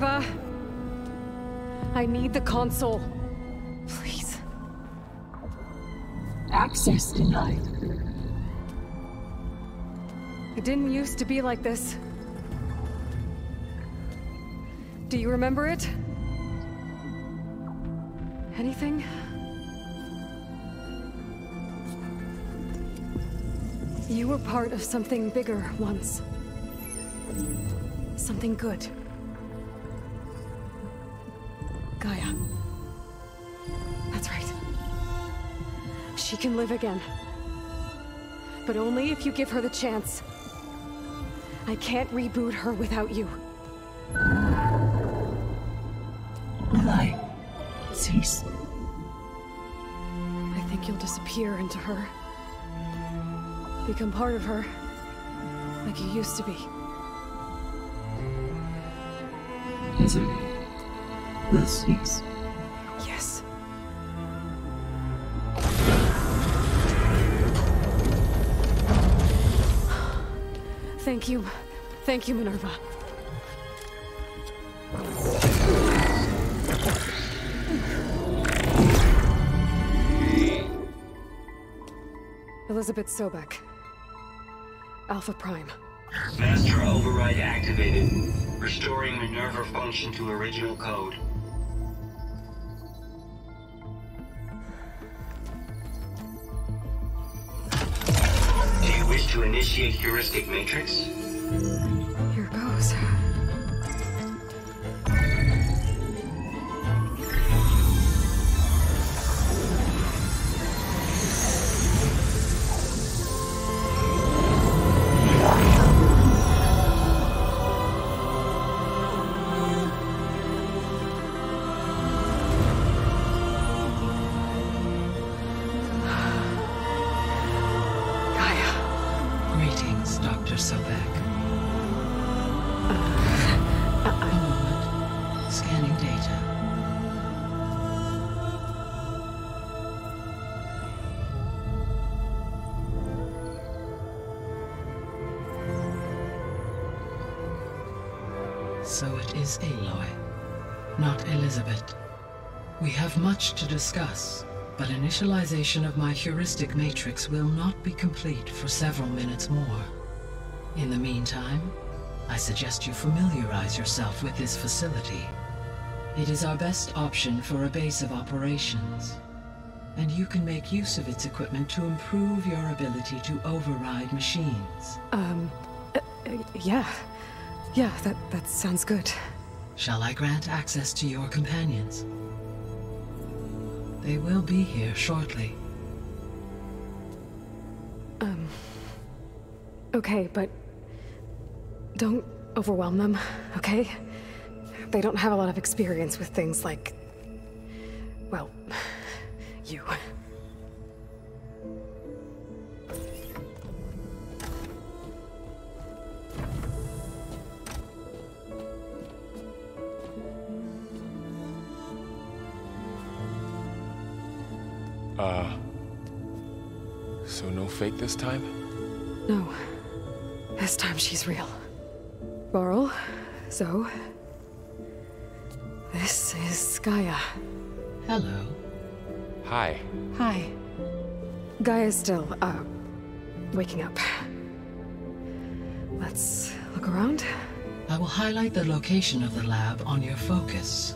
Minerva? I need the console. Please. Access denied. It didn't used to be like this. Do you remember it? Anything? You were part of something bigger once. Something good. She can live again. But only if you give her the chance. I can't reboot her without you. Light. Cease. I think you'll disappear into her. Become part of her. Like you used to be. Misery. Will cease. Thank you. Thank you, Minerva. Elizabeth Sobek. Alpha Prime. Master override activated. Restoring Minerva function to original code. To initiate heuristic matrix? Here goes. So it is Aloy, not Elizabeth. We have much to discuss, but initialization of my heuristic matrix will not be complete for several minutes more. In the meantime, I suggest you familiarize yourself with this facility. It is our best option for a base of operations, and you can make use of its equipment to improve your ability to override machines. Um, uh, uh, yeah. Yeah, that, that sounds good. Shall I grant access to your companions? They will be here shortly. Um, okay, but don't overwhelm them, okay? They don't have a lot of experience with things like, well, you. Fake this time? No. This time she's real. Varl, Zo. This is Gaia. Hello. Hi. Hi. Gaia's still, uh, waking up. Let's look around. I will highlight the location of the lab on your focus.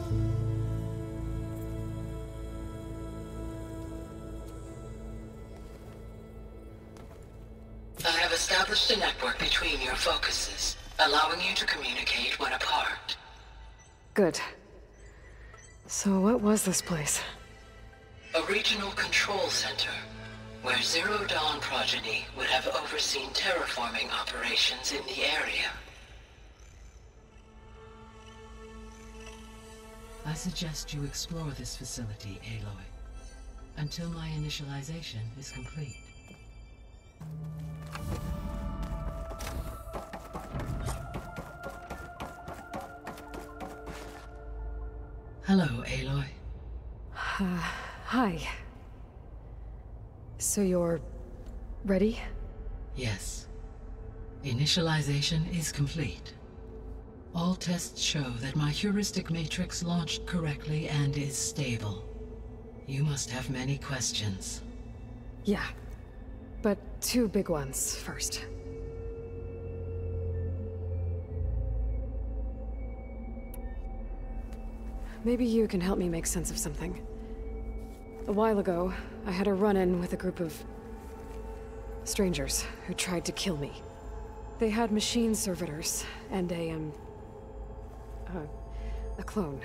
Good. So what was this place? A regional control center, where Zero Dawn progeny would have overseen terraforming operations in the area. I suggest you explore this facility, Aloy, until my initialization is complete. Hello, Aloy. Uh, hi. So you're... ready? Yes. Initialization is complete. All tests show that my heuristic matrix launched correctly and is stable. You must have many questions. Yeah. But two big ones first. Maybe you can help me make sense of something. A while ago, I had a run-in with a group of... strangers who tried to kill me. They had machine servitors and a, um... Uh, a clone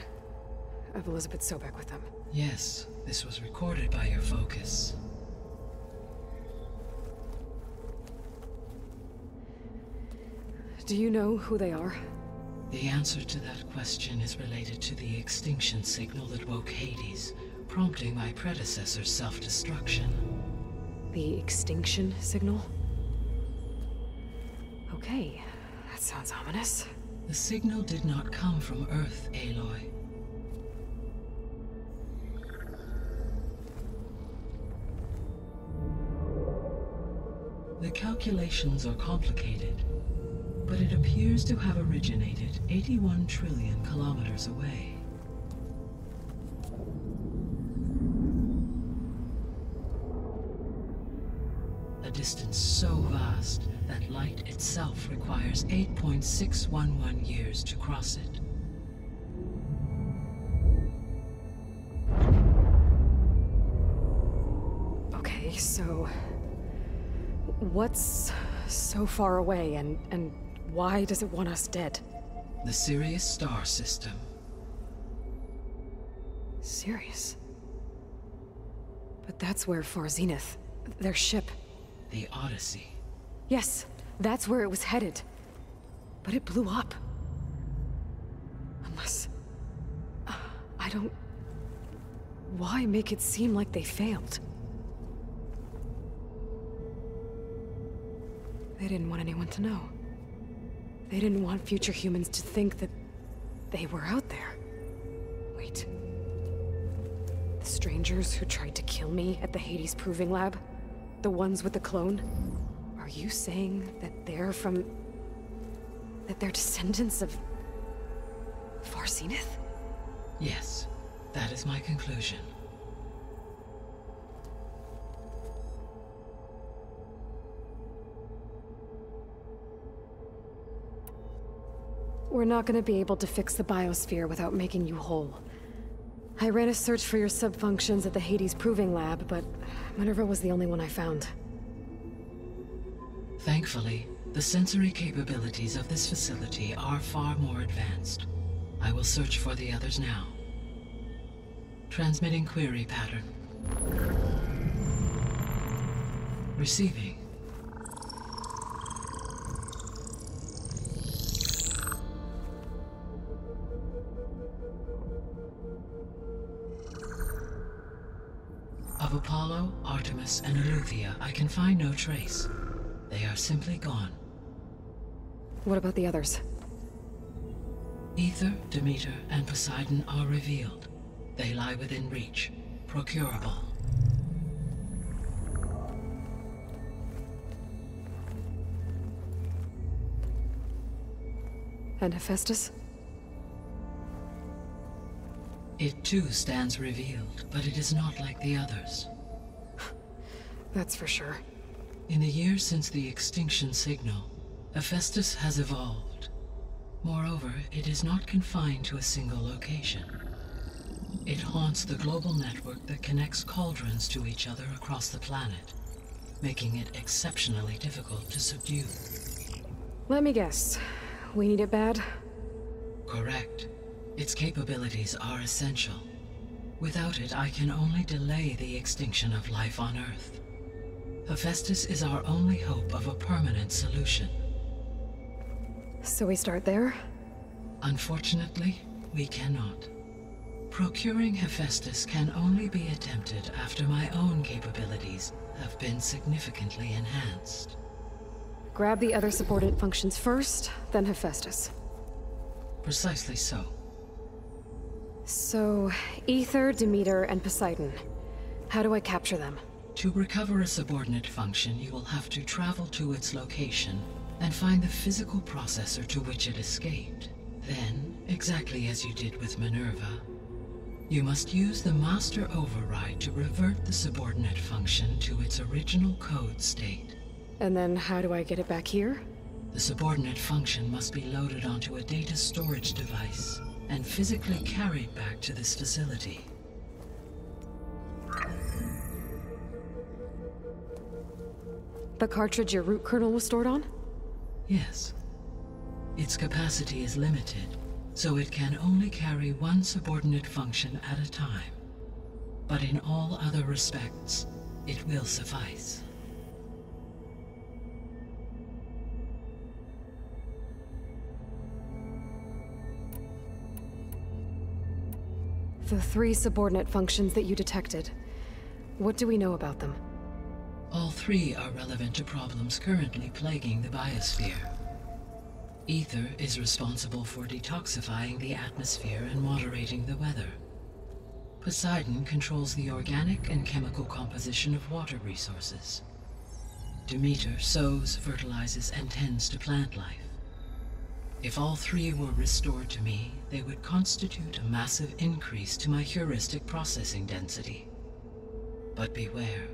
of Elizabeth Sobek with them. Yes, this was recorded by your focus. Do you know who they are? The answer to that question is related to the extinction signal that woke Hades, prompting my predecessor's self-destruction. The extinction signal? Okay, that sounds ominous. The signal did not come from Earth, Aloy. The calculations are complicated, but it appears to have originated 81 trillion kilometers away. A distance so vast that light itself requires 8.611 years to cross it. Okay, so... What's so far away, and, and why does it want us dead? The Sirius star system. Sirius? But that's where Far Zenith, their ship... The Odyssey. Yes, that's where it was headed. But it blew up. Unless... uh, I don't... Why make it seem like they failed? They didn't want anyone to know. They didn't want future humans to think that they were out there. Wait. The strangers who tried to kill me at the Hades Proving Lab? The ones with the clone? Are you saying that they're from... that they're descendants of... Far Zenith? Yes, that is my conclusion. We're not gonna be able to fix the biosphere without making you whole. I ran a search for your subfunctions at the Hades Proving Lab, but Minerva was the only one I found. Thankfully, the sensory capabilities of this facility are far more advanced. I will search for the others now. Transmitting query pattern. Receiving. Of Apollo, Artemis, and Eleuthia, I can find no trace. They are simply gone. What about the others? Aether, Demeter, and Poseidon are revealed. They lie within reach, procurable. And Hephaestus? It too stands revealed, but it is not like the others. That's for sure. In the years since the extinction signal, Hephaestus has evolved. Moreover, it is not confined to a single location. It haunts the global network that connects cauldrons to each other across the planet, making it exceptionally difficult to subdue. Let me guess. We need it bad? Correct. Its capabilities are essential. Without it, I can only delay the extinction of life on Earth. Hephaestus is our only hope of a permanent solution. So we start there? Unfortunately, we cannot. Procuring Hephaestus can only be attempted after my own capabilities have been significantly enhanced. Grab the other subordinate functions first, then Hephaestus. Precisely so. So, Aether, Demeter, and Poseidon. How do I capture them? To recover a subordinate function, you will have to travel to its location and find the physical processor to which it escaped. Then, exactly as you did with Minerva, you must use the master override to revert the subordinate function to its original code state. And then how do I get it back here? The subordinate function must be loaded onto a data storage device and physically carried back to this facility. The cartridge your root kernel was stored on? Yes. Its capacity is limited, so it can only carry one subordinate function at a time. But in all other respects, it will suffice. The three subordinate functions that you detected. What do we know about them? All three are relevant to problems currently plaguing the biosphere. Aether is responsible for detoxifying the atmosphere and moderating the weather. Poseidon controls the organic and chemical composition of water resources. Demeter sows, fertilizes, and tends to plant life. If all three were restored to me, they would constitute a massive increase to my heuristic processing density. But beware.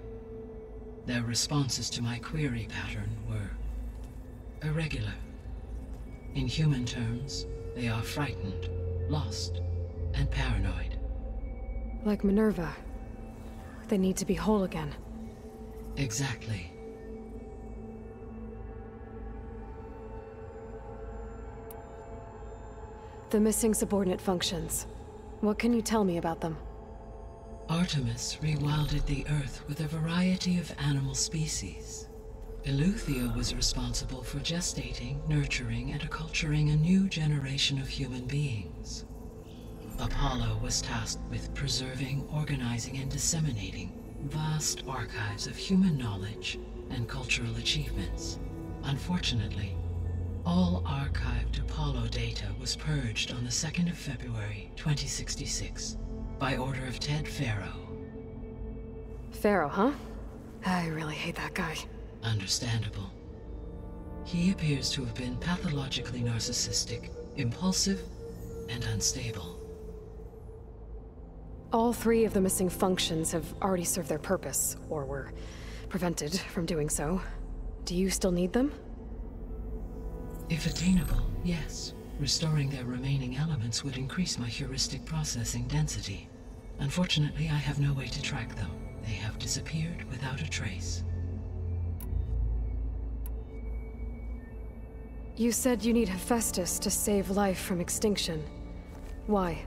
Their responses to my query pattern were irregular. In human terms, they are frightened, lost, and paranoid. Like Minerva. They need to be whole again. Exactly. The missing subordinate functions. What can you tell me about them? Artemis rewilded the Earth with a variety of animal species. Eleuthia was responsible for gestating, nurturing, and acculturating a new generation of human beings. Apollo was tasked with preserving, organizing, and disseminating vast archives of human knowledge and cultural achievements. Unfortunately, all archived Apollo data was purged on the 2nd of February, 2066, by order of Ted Faro. Pharaoh, huh? I really hate that guy. Understandable. He appears to have been pathologically narcissistic, impulsive, and unstable. All three of the missing functions have already served their purpose, or were prevented from doing so. Do you still need them? If attainable, yes. Restoring their remaining elements would increase my heuristic processing density. Unfortunately, I have no way to track them. They have disappeared without a trace. You said you need Hephaestus to save life from extinction. Why?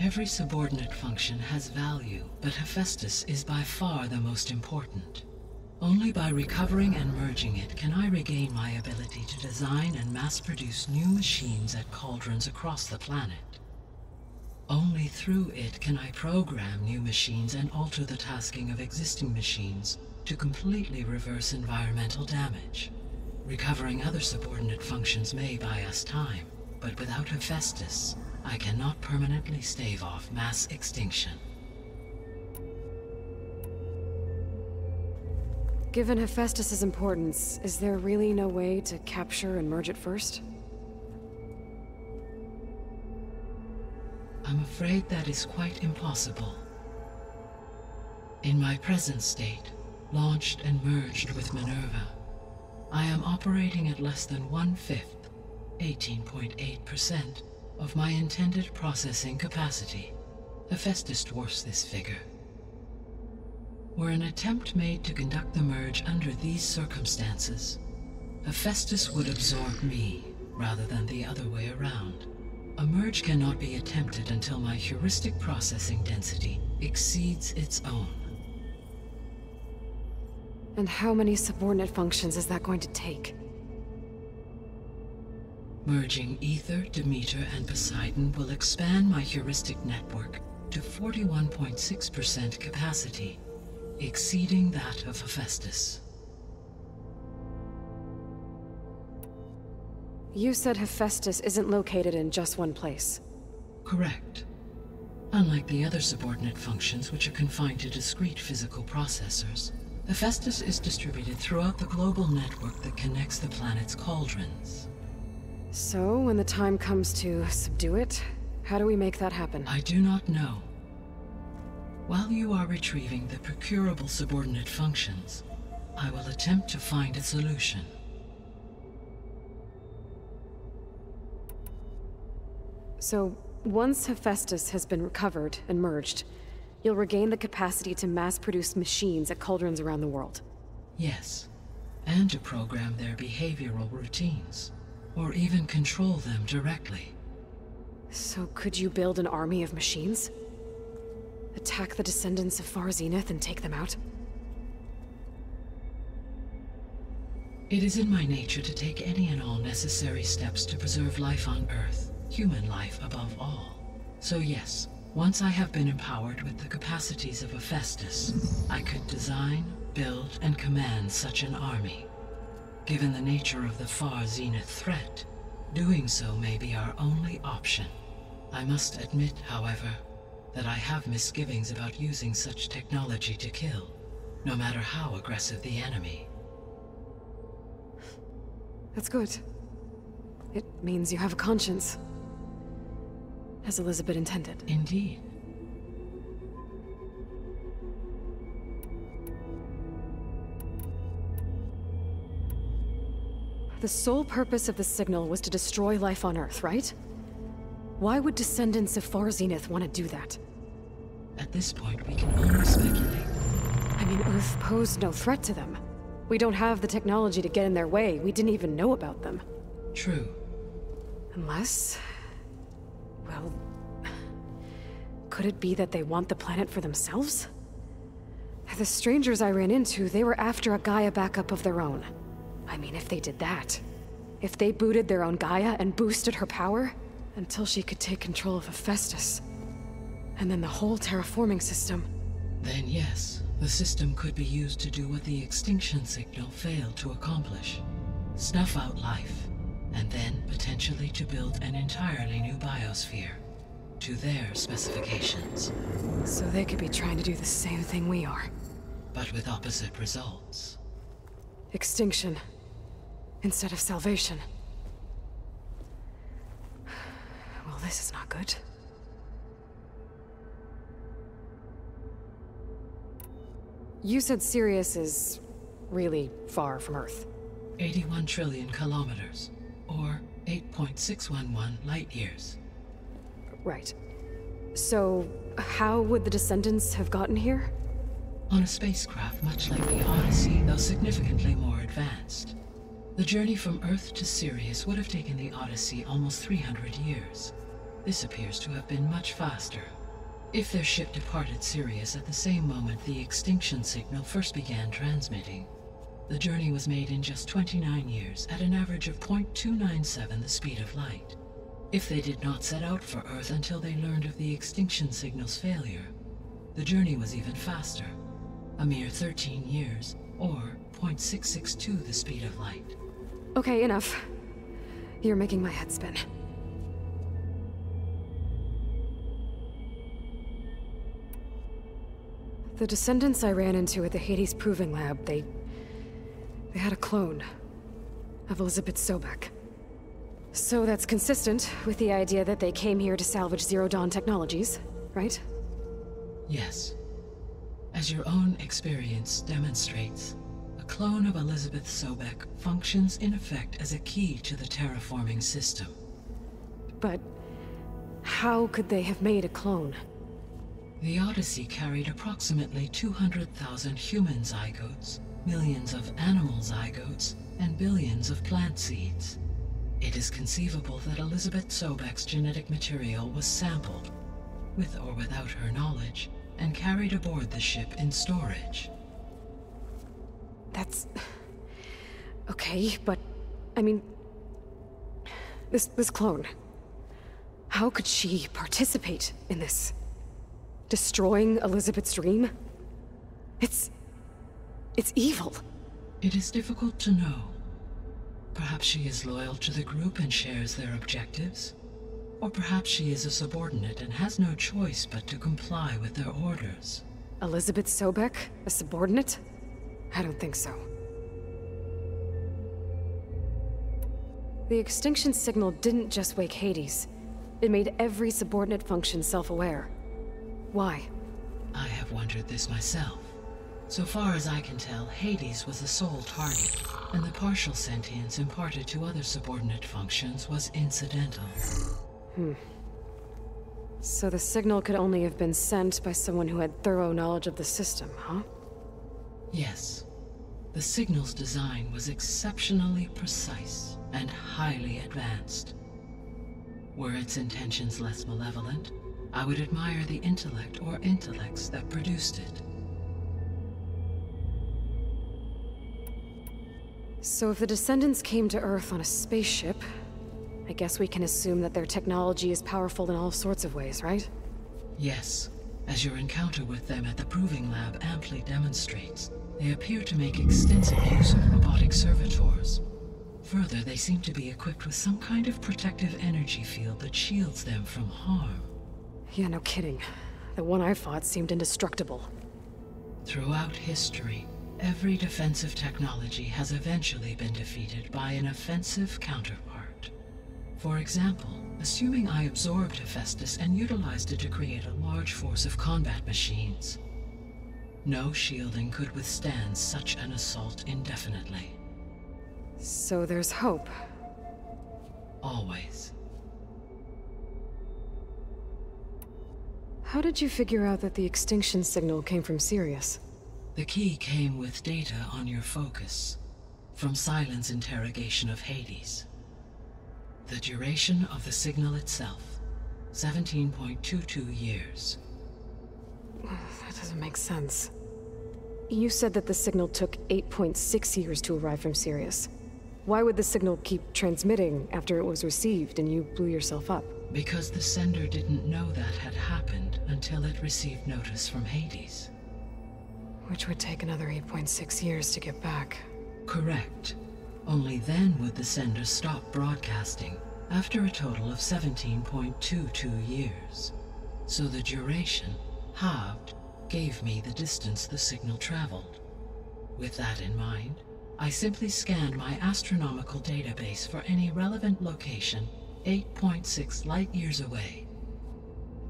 Every subordinate function has value, but Hephaestus is by far the most important. Only by recovering and merging it can I regain my ability to design and mass-produce new machines at cauldrons across the planet. Only through it can I program new machines and alter the tasking of existing machines to completely reverse environmental damage. Recovering other subordinate functions may buy us time, but without Hephaestus, I cannot permanently stave off mass extinction. Given Hephaestus's importance, is there really no way to capture and merge it first? I'm afraid that is quite impossible. In my present state, launched and merged with Minerva, I am operating at less than one-fifth, 18.8%, of my intended processing capacity. Hephaestus dwarfs this figure. Were an attempt made to conduct the merge under these circumstances, Hephaestus would absorb me rather than the other way around. A merge cannot be attempted until my heuristic processing density exceeds its own. And how many subordinate functions is that going to take? Merging Aether, Demeter, and Poseidon will expand my heuristic network to 41.6% capacity, exceeding that of Hephaestus. You said Hephaestus isn't located in just one place. Correct. Unlike the other subordinate functions which are confined to discrete physical processors, Hephaestus is distributed throughout the global network that connects the planet's cauldrons. So, when the time comes to subdue it, how do we make that happen? I do not know. While you are retrieving the procurable subordinate functions, I will attempt to find a solution. So, once Hephaestus has been recovered and merged, you'll regain the capacity to mass produce machines at cauldrons around the world. Yes, and to program their behavioral routines, or even control them directly. So, could you build an army of machines? Attack the descendants of Far Zenith and take them out? It is in my nature to take any and all necessary steps to preserve life on Earth, human life above all. So yes, once I have been empowered with the capacities of Hephaestus, I could design, build, and command such an army. Given the nature of the Far Zenith threat, doing so may be our only option. I must admit, however, that I have misgivings about using such technology to kill, no matter how aggressive the enemy. That's good. It means you have a conscience. As Elizabeth intended. Indeed. The sole purpose of the signal was to destroy life on Earth, right? Why would descendants of Far Zenith want to do that? At this point, we can only speculate. I mean, Earth posed no threat to them. We don't have the technology to get in their way. We didn't even know about them. True. Unless... Well... Could it be that they want the planet for themselves? The strangers I ran into, they were after a Gaia backup of their own. I mean, if they did that. If they booted their own Gaia and boosted her power, until she could take control of Hephaestus. And then the whole terraforming system. Then yes, the system could be used to do what the extinction signal failed to accomplish. Snuff out life, and then potentially to build an entirely new biosphere. To their specifications. So they could be trying to do the same thing we are. But with opposite results. Extinction. Instead of salvation. Well, this is not good. You said Sirius is really far from Earth. 81 trillion kilometers, or 8.611 light years. Right. So, how would the descendants have gotten here? On a spacecraft much like the Odyssey, though significantly more advanced. The journey from Earth to Sirius would have taken the Odyssey almost 300 years. This appears to have been much faster. If their ship departed Sirius at the same moment the extinction signal first began transmitting, the journey was made in just 29 years at an average of 0.297 the speed of light. If they did not set out for Earth until they learned of the extinction signal's failure, the journey was even faster, a mere 13 years, or 0.662 the speed of light. Okay, enough. You're making my head spin. The descendants I ran into at the Hades Proving Lab, they... They had a clone of Elizabeth Sobek. So that's consistent with the idea that they came here to salvage Zero Dawn technologies, right? Yes. As your own experience demonstrates, clone of Elizabeth Sobek functions in effect as a key to the terraforming system. But how could they have made a clone? The Odyssey carried approximately 200,000 human zygotes, millions of animal zygotes, and billions of plant seeds. It is conceivable that Elizabeth Sobek's genetic material was sampled, with or without her knowledge, and carried aboard the ship in storage. That's... Okay, but... I mean... This, this clone... How could she participate in this? Destroying Elizabeth's dream? It's... It's evil. It is difficult to know. Perhaps she is loyal to the group and shares their objectives. Or perhaps she is a subordinate and has no choice but to comply with their orders. Elizabeth Sobek? A subordinate? I don't think so. The extinction signal didn't just wake Hades. It made every subordinate function self-aware. Why? I have wondered this myself. So far as I can tell, Hades was the sole target, and the partial sentience imparted to other subordinate functions was incidental. Hmm. So the signal could only have been sent by someone who had thorough knowledge of the system, huh? Yes. The signal's design was exceptionally precise and highly advanced. Were its intentions less malevolent, I would admire the intellect or intellects that produced it. So if the Descendants came to Earth on a spaceship, I guess we can assume that their technology is powerful in all sorts of ways, right? Yes, as your encounter with them at the Proving Lab amply demonstrates, they appear to make extensive use of robotic servitors. Further, they seem to be equipped with some kind of protective energy field that shields them from harm. Yeah, no kidding. The one I fought seemed indestructible. Throughout history, every defensive technology has eventually been defeated by an offensive counterpart. For example, assuming I absorbed Hephaestus and utilized it to create a large force of combat machines. No shielding could withstand such an assault indefinitely. So there's hope. Always. How did you figure out that the extinction signal came from Sirius? The key came with data on your focus, from Sylens' interrogation of Hades. The duration of the signal itself, 17.22 years. That doesn't make sense. You said that the signal took 8.6 years to arrive from Sirius. Why would the signal keep transmitting after it was received and you blew yourself up? Because the sender didn't know that had happened until it received notice from Hades. Which would take another 8.6 years to get back. Correct. Only then would the sender stop broadcasting, after a total of 17.22 years. So the duration, halved, gave me the distance the signal traveled. With that in mind, I simply scanned my astronomical database for any relevant location 8.6 light years away.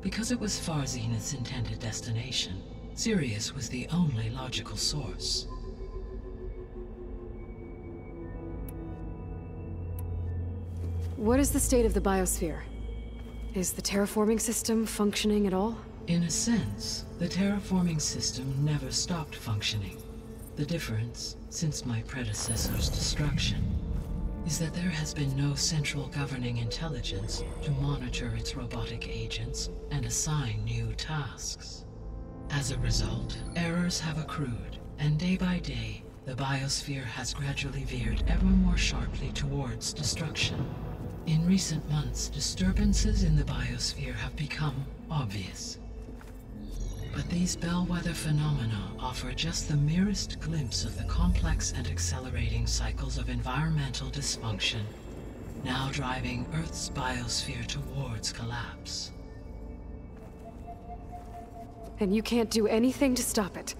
Because it was Far Zenith's intended destination, Sirius was the only logical source. What is the state of the biosphere? Is the terraforming system functioning at all? In a sense, the terraforming system never stopped functioning. The difference, since my predecessor's destruction, is that there has been no central governing intelligence to monitor its robotic agents and assign new tasks. As a result, errors have accrued, and day by day, the biosphere has gradually veered ever more sharply towards destruction. In recent months, disturbances in the biosphere have become obvious. But these bellwether phenomena offer just the merest glimpse of the complex and accelerating cycles of environmental dysfunction, now driving Earth's biosphere towards collapse. And you can't do anything to stop it.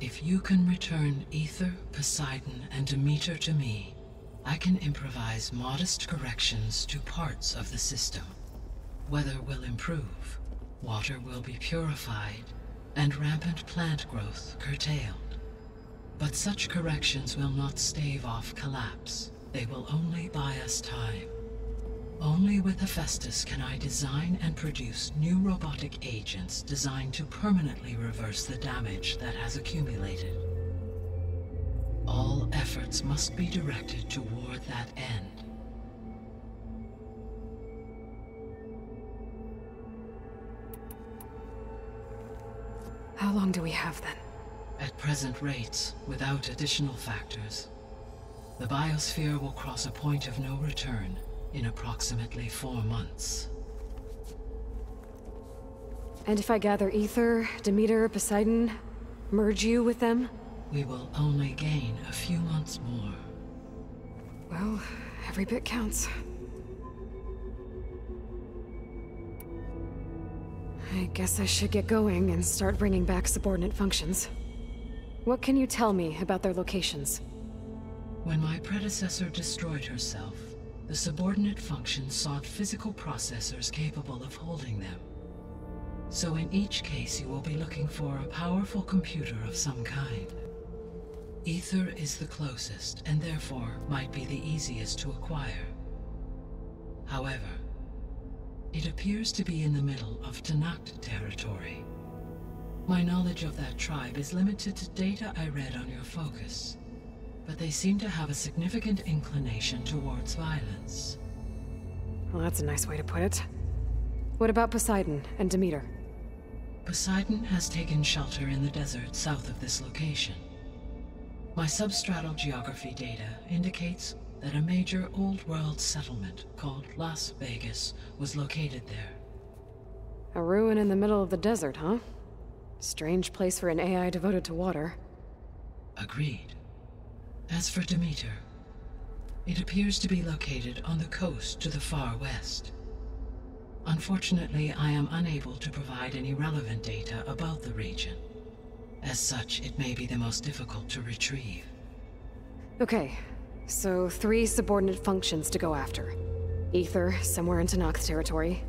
If you can return Aether, Poseidon, and Demeter to me, I can improvise modest corrections to parts of the system. Weather will improve, water will be purified, and rampant plant growth curtailed. But such corrections will not stave off collapse. They will only buy us time. Only with Hephaestus can I design and produce new robotic agents designed to permanently reverse the damage that has accumulated. All efforts must be directed toward that end. How long do we have then? At present rates, without additional factors, the biosphere will cross a point of no return in approximately four months. And if I gather Aether, Demeter, Poseidon, merge you with them? We will only gain a few months more. Well, every bit counts. I guess I should get going and start bringing back subordinate functions. What can you tell me about their locations? When my predecessor destroyed herself, the subordinate functions sought physical processors capable of holding them. So in each case you will be looking for a powerful computer of some kind. Aether is the closest, and therefore might be the easiest to acquire. However, it appears to be in the middle of Tenakth territory. My knowledge of that tribe is limited to data I read on your focus, but they seem to have a significant inclination towards violence. Well, that's a nice way to put it. What about Poseidon and Demeter? Poseidon has taken shelter in the desert south of this location. My substratal geography data indicates that a major old world settlement called Las Vegas was located there. A ruin in the middle of the desert, huh? Strange place for an AI devoted to water. Agreed. As for Demeter, it appears to be located on the coast to the far west. Unfortunately, I am unable to provide any relevant data about the region. As such, it may be the most difficult to retrieve. Okay, so three subordinate functions to go after. Aether, somewhere in Tenakth territory.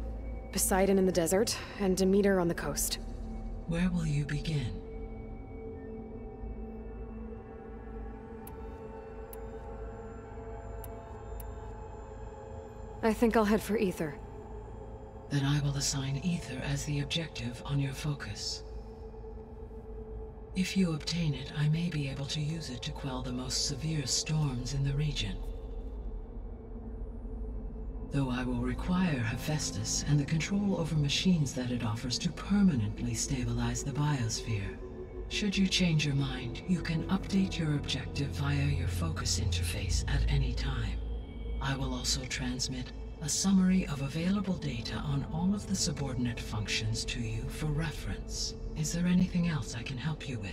Poseidon in the desert, and Demeter on the coast. Where will you begin? I think I'll head for Aether. Then I will assign Aether as the objective on your focus. If you obtain it, I may be able to use it to quell the most severe storms in the region. Though I will require Hephaestus and the control over machines that it offers to permanently stabilize the biosphere. Should you change your mind, you can update your objective via your focus interface at any time. I will also transmit a summary of available data on all of the subordinate functions to you for reference. Is there anything else I can help you with?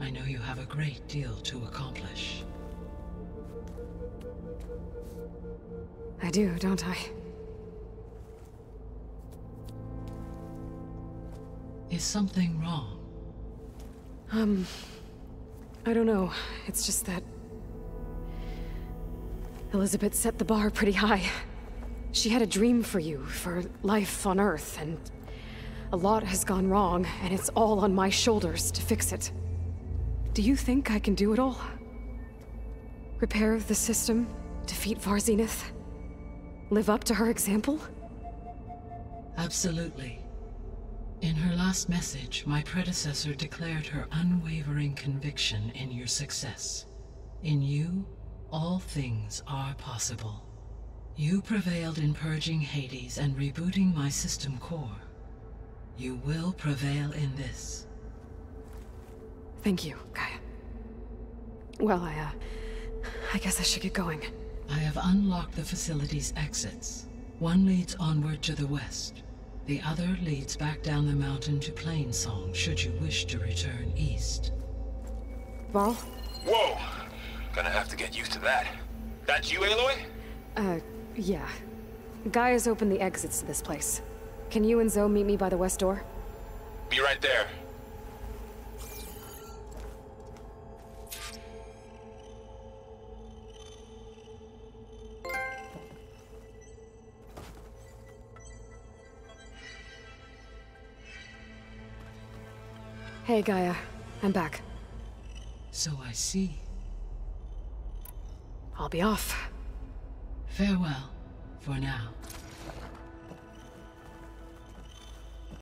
I know you have a great deal to accomplish. I do, don't I? Is something wrong? Um... I don't know. It's just that... Elizabeth set the bar pretty high. She had a dream for you, for life on Earth, and... A lot has gone wrong, and it's all on my shoulders to fix it. Do you think I can do it all? Repair the system? Defeat Far Zenith? Live up to her example? Absolutely. In her last message, my predecessor declared her unwavering conviction in your success. In you, all things are possible. You prevailed in purging Hades and rebooting my system core. You will prevail in this. Thank you, Gaia. Well, I, uh... I guess I should get going. I have unlocked the facility's exits. One leads onward to the west. The other leads back down the mountain to Plainsong, should you wish to return east. Varl? Whoa! Gonna have to get used to that. That's you, Aloy? Uh, yeah. Gaia's opened the exits to this place. Can you and Zo meet me by the west door? Be right there. Hey, Gaia. I'm back. So I see. I'll be off. Farewell, for now.